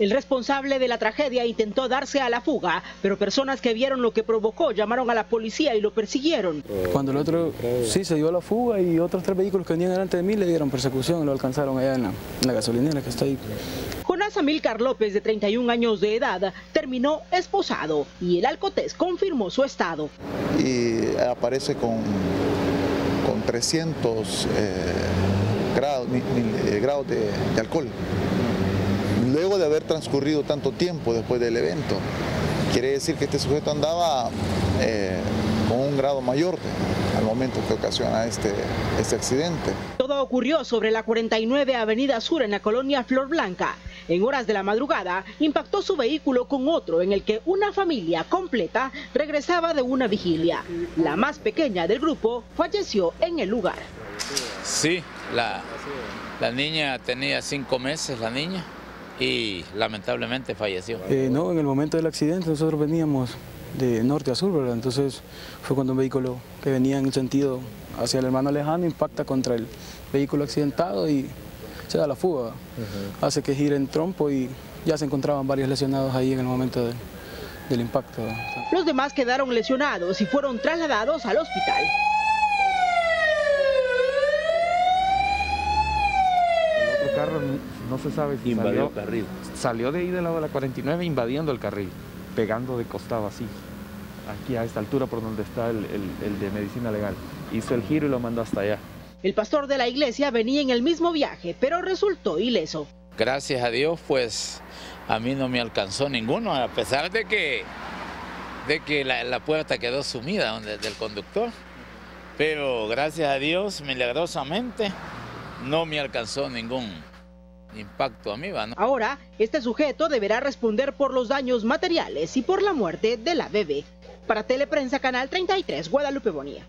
El responsable de la tragedia intentó darse a la fuga, pero personas que vieron lo que provocó llamaron a la policía y lo persiguieron. Cuando el otro sí se dio a la fuga y otros tres vehículos que venían delante de mí le dieron persecución, lo alcanzaron allá en la, en la gasolinera que está ahí. Jonás Amilcar López, de 31 años de edad, terminó esposado y el alcotés confirmó su estado. Y aparece con, con 300 eh, grados, eh, grados de, de alcohol luego de haber transcurrido tanto tiempo después del evento. Quiere decir que este sujeto andaba eh, con un grado mayor al momento que ocasiona este, este accidente. Todo ocurrió sobre la 49 Avenida Sur en la colonia Flor Blanca. En horas de la madrugada impactó su vehículo con otro en el que una familia completa regresaba de una vigilia. La más pequeña del grupo falleció en el lugar. Sí, la, la niña tenía cinco meses, la niña y lamentablemente falleció. Eh, no, en el momento del accidente nosotros veníamos de norte a sur, ¿verdad? Entonces fue cuando un vehículo que venía en el sentido hacia el hermano lejano impacta contra el vehículo accidentado y se da la fuga. Hace que gire en trompo y ya se encontraban varios lesionados ahí en el momento del impacto. Los demás quedaron lesionados y fueron trasladados al hospital. No se sabe si Invadió salió, el carril. salió de ahí del lado de la 49 invadiendo el carril, pegando de costado así, aquí a esta altura por donde está el, el- el de medicina legal. Hizo el giro y lo mandó hasta allá. El pastor de la iglesia venía en el mismo viaje, pero resultó ileso. Gracias a Dios, pues a mí no me alcanzó ninguno, a pesar de que, de que la, la puerta quedó sumida donde, del conductor. Pero gracias a Dios, milagrosamente, no me alcanzó ningún impacto a mí. ¿no? Ahora, este sujeto deberá responder por los daños materiales y por la muerte de la bebé. Para Teleprensa Canal 33, Guadalupe Bonía.